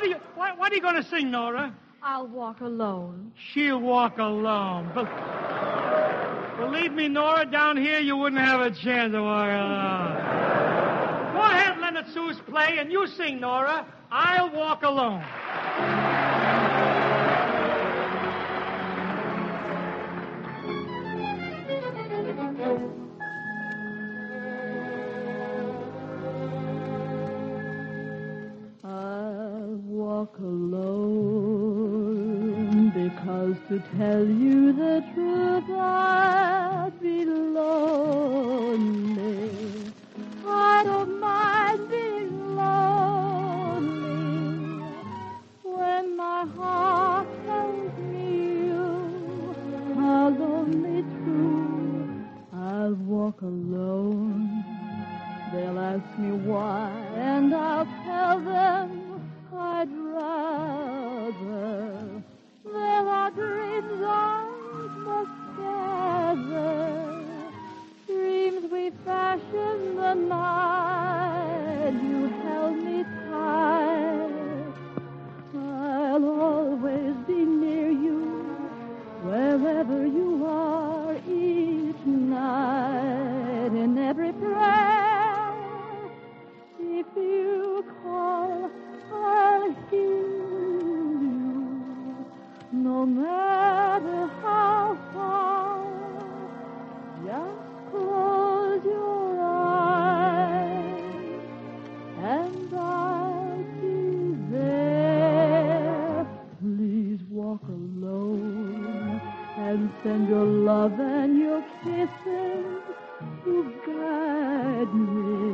what are you what, what are you going to sing, Nora? I'll walk alone. She'll walk alone. But believe me, Nora, down here you wouldn't have a chance to walk alone. Go ahead, Leonard Seuss, play, and you sing, Nora. I'll walk alone. Walk alone because to tell you the truth I'd be lonely. I don't mind being lonely when my heart tells me you are lonely true. I'll walk alone. They'll ask me why, and I'll tell them I'd rather. There are dreams I must gather, dreams we fashioned the night you held me tight. I'll always be near you, wherever you are each night, in every prayer. Send your love and walk there. Please walk alone and send all of your kisses to guide me